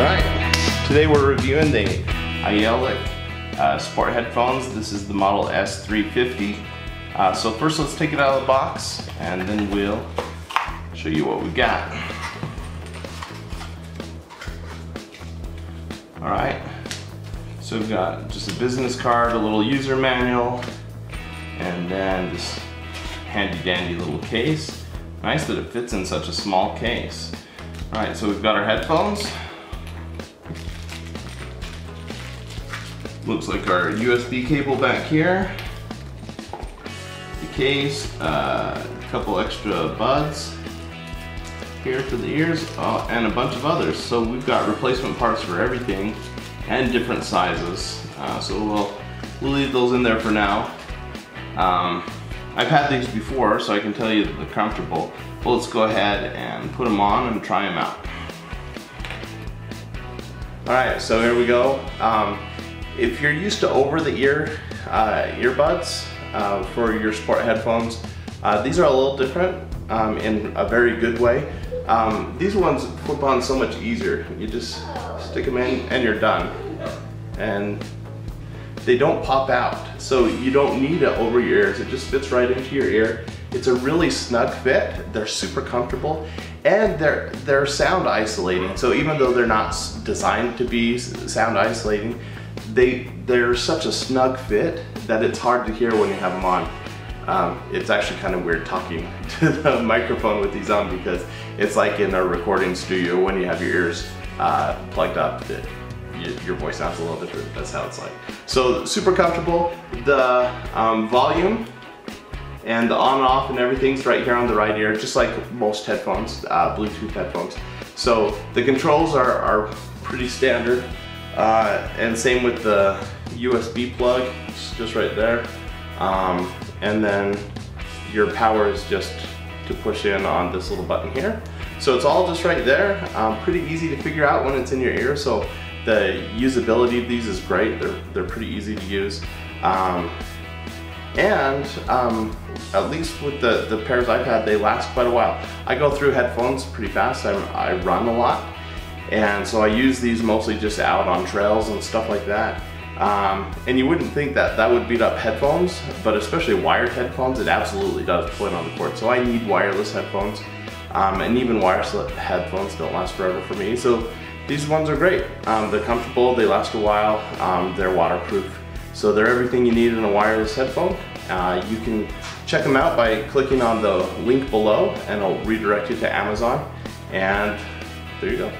Alright, today we're reviewing the Aelec uh, sport headphones. This is the model S350. Uh, so first let's take it out of the box and then we'll show you what we got. All right, so we've got just a business card, a little user manual, and then this handy dandy little case. Nice that it fits in such a small case. All right, so we've got our headphones. Looks like our USB cable back here. The case, uh, a couple extra buds here for the ears, uh, and a bunch of others. So we've got replacement parts for everything and different sizes. Uh, so we'll, we'll leave those in there for now. Um, I've had these before, so I can tell you that they're comfortable. But let's go ahead and put them on and try them out. All right, so here we go. Um, if you're used to over-the-ear uh, earbuds uh, for your sport headphones, uh, these are a little different um, in a very good way. Um, these ones flip on so much easier. You just stick them in and you're done. And they don't pop out. So you don't need it over your ears. It just fits right into your ear. It's a really snug fit. They're super comfortable and they're, they're sound isolating. So even though they're not designed to be sound isolating, they, they're such a snug fit that it's hard to hear when you have them on. Um, it's actually kind of weird talking to the microphone with these on because it's like in a recording studio when you have your ears uh, plugged up that your voice sounds a little different. That's how it's like. So super comfortable. The um, volume and the on and off and everything's right here on the right ear, just like most headphones, uh, Bluetooth headphones. So the controls are, are pretty standard. Uh, and same with the USB plug, it's just right there. Um, and then your power is just to push in on this little button here. So it's all just right there. Um, pretty easy to figure out when it's in your ear. So the usability of these is great. They're, they're pretty easy to use. Um, and um, at least with the, the pairs I've had, they last quite a while. I go through headphones pretty fast. I, I run a lot. And so I use these mostly just out on trails and stuff like that. Um, and you wouldn't think that that would beat up headphones, but especially wired headphones, it absolutely does put on the cord. So I need wireless headphones, um, and even wireless headphones don't last forever for me. So these ones are great. Um, they're comfortable, they last a while, um, they're waterproof. So they're everything you need in a wireless headphone. Uh, you can check them out by clicking on the link below and it'll redirect you to Amazon. And there you go.